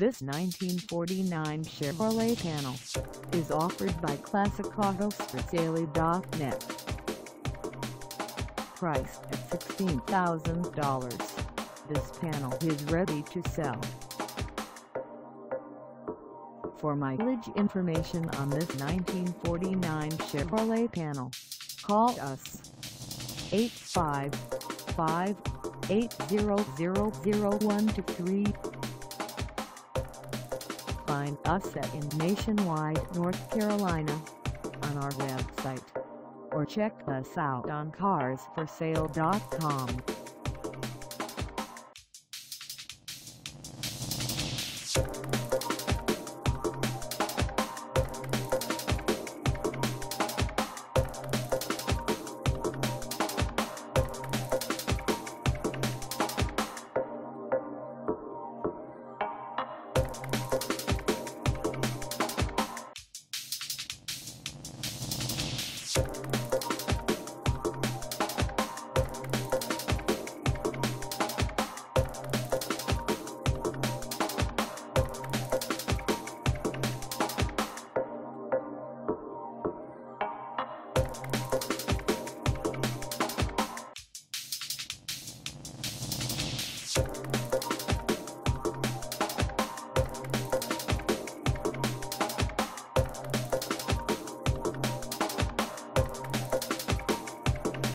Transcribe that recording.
This 1949 Chevrolet panel is offered by ClassicAutosForSale.net. Priced at $16,000, this panel is ready to sell. For mileage information on this 1949 Chevrolet panel, call us 855-800-0123. Find us at in Nationwide, North Carolina on our website or check us out on carsforsale.com.